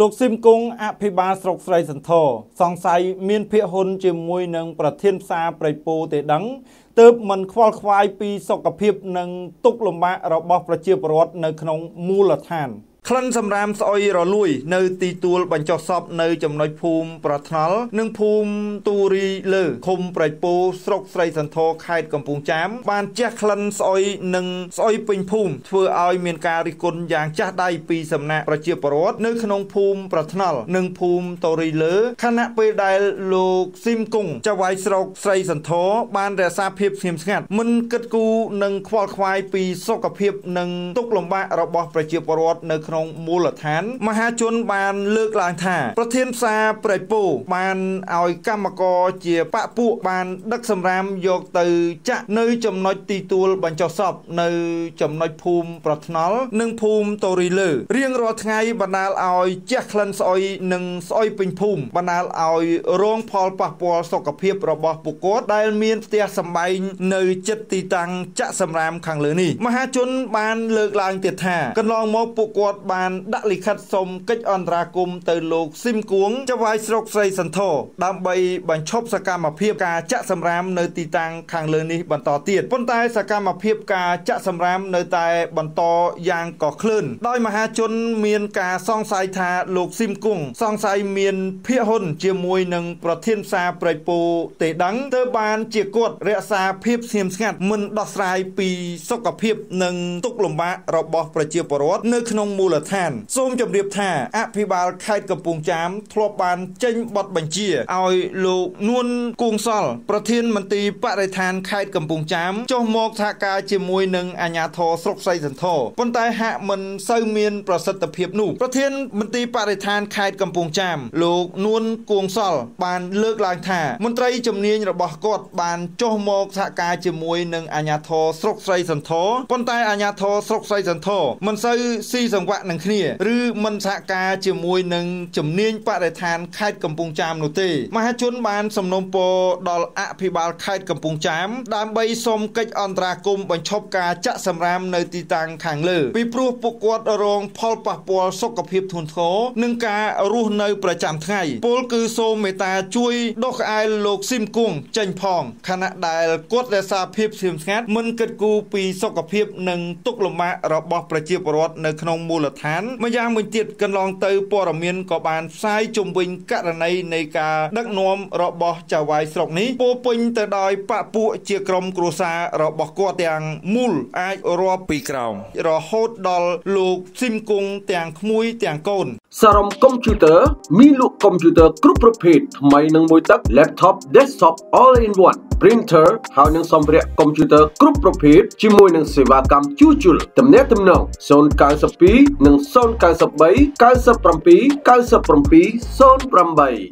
លោកស៊ីមគង់អភិបាលស្រុកស្រីសន្ធរសង្ស័យមានភាគហ៊ុនជាមួយនឹងប្រធានផ្សារប្រៃពោទេដឹងទើបមិនខ្វល់ខ្វាយពីសុខភាពនិងទុកលំបាករបស់ប្រជាពលរដ្ឋនៅក្នុងមូលដ្ឋាន។ ក្លិនសម្រាមស្អុយរលួយ នៅទីទួលបញ្ចុះសពនៅចំណុចភូមិប្រថ្នល់និងភូមិទូរីលើឃុំប្រៃពោស្រុកស្រីសន្ធរខេត្តកំពង់ចាម បានជះក្លិនស្អុយនិងស្អុយពេញភូមិធ្វើឲ្យមានការរិះគន់យ៉ាងចាស់ដៃពីសំណាក់ប្រជាពលរដ្ឋនៅក្នុងភូមិប្រថ្នល់និងភូមិទូរីលើខណៈពេលដែលលោកស៊ីមគង់ចៅហ្វាយស្រុកស្រីសន្ធរបានរក្សាភាពស្ងៀមស្ងាត់មិនគិតគូរនិងខ្វល់ខ្វាយពីសុខភាពនិងទុក្ខលំបាករបស់ប្រជាពលរដ្ឋនៅក្នុងក្នុងមូលដ្ឋាន មហាជនបានលើកឡើងថា ប្រធានផ្សារប្រៃពោបានឲ្យកម្មករជាបពពួកបានដឹកសម្រាមយកទៅចាក់នៅចំណុចទីទួលបញ្ចុះសពនៅចំណុចភូមិប្រថ្នល់និងភូមិតូរីលើរៀងរាល់ថ្ងៃបណ្ដាលឲ្យជះក្លិនស្អុយនិងស្អុយពេញភូមិបណ្ដាលឲ្យរងផលប៉ះពាល់សុខភាពរបស់ពួកគាត់ដែលមានផ្ទះសម្បែងនៅចិត្តទីតាំងចាក់សម្រាមខាងលើនេះមហាជនបានលើកឡើងទៀតថាកន្លងមកពួកគាត់បានដាក់លិខិតសុំកិច្ចអន្តរាគមន៍ទៅលោកស៊ីមគួងចៅហ្វាយស្រុកស្រីសន្ធរដើម្បីបញ្ឈប់សកម្មភាពការចាក់សម្រាមនៅទីតាំងខាងលើនេះបន្តទៀតប៉ុន្តែសកម្មភាពការចាក់សម្រាមនៅតែបន្តយ៉ាងកក្លឿនដោយមហាជនមានការសង្ស័យថាលោកស៊ីមគួងសង្ស័យមានភាគហ៊ុនជាមួយនឹងប្រធានផ្សារប្រៃពោទេដឹងទើបបានជាគាត់រក្សាភាពស្ងៀមស្ងាត់មិនដោះស្រាយពីសុខភាពនិងទុក្ខលំបាករបស់ប្រជាពលរដ្ឋនៅក្នុងមូលដ្ឋានសូមជម្រាបថាអភិបាលខេត្តកំពង់ចាមធ្លាប់បានចេញបទបញ្ជាឲ្យលោកនួនគួងសល់ប្រធានមន្ត្រីបរិស្ថានខេត្តកំពង់ចាមចុះមកសហការជាមួយនឹងអាជ្ញាធរស្រុកសីសន្ធរប៉ុន្តែហាក់មិនសូវមានប្រសិទ្ធភាពនោះប្រធានមន្ត្រីបរិស្ថានខេត្តកំពង់ចាមលោកនួនគួងសល់បានលើកឡើងថាមន្ត្រីជំនាញរបស់គាត់បានចុះមកសហការជាមួយនឹងអាជ្ញាធរស្រុកស្រីសន្ធរប៉ុន្តែអាជ្ញាធរស្រុកស្រីសន្ធរមិនសូវស៊ីសង្វាក់នឹងគ្នាឬមិនសហការជាមួយនឹងជំនាញបរិស្ថានខេត្តកំពង់ចាមនោះទេមហាជនបានសំណូមពរដល់អភិបាលខេត្តកំពង់ចាម ដើម្បីសូមកិច្ចអន្តរាគមន៍បញ្ឈប់ការចាក់សម្រាមនៅទីតាំងខាងលើពីព្រោះពួកគាត់រងផលប៉ះពាល់សុខភាពធ្ងន់ធ្ងរនិងការរស់នៅប្រចាំថ្ងៃពលគឺសូមមេត្តាជួយដុសក្អែលលោកស៊ីមគង់ចេញផងខណៈដែលគាត់រក្សាភាពស្ងៀមស្ងាត់មិនគិតគូរពីសុខភាពនិងទុក្ខលំបាករបស់ប្រជាពលរដ្ឋនៅក្នុងមូលដ្ឋានម្យ៉ាងវិញទៀតកន្លងទៅព័ត៌មានក៏បានផ្សាយជុំវិញករណីនៃការដឹកនាំរបស់ចៅហ្វាយស្រុកនេះពោពេញទៅដោយបពពួកជាក្រុមគ្រួសាររបស់គាត់ទាំងមូលអាចរាប់ពីក្រោមរហូតដល់លោកស៊ីមគង់ទាំងក្មួយទាំងកូនសរំកុំព្យូទ័រមានលក់កុំព្យូទ័រគ្រប់ប្រភេទថ្មីនឹងមួយទឹក laptop desktop all in one printer ហើយនឹងសម្ភារៈកុំព្យូទ័រគ្រប់ប្រភេទជាមួយនឹងសេវាកម្មជួសជុលទំនាក់ទំនង092និង093 97 97 08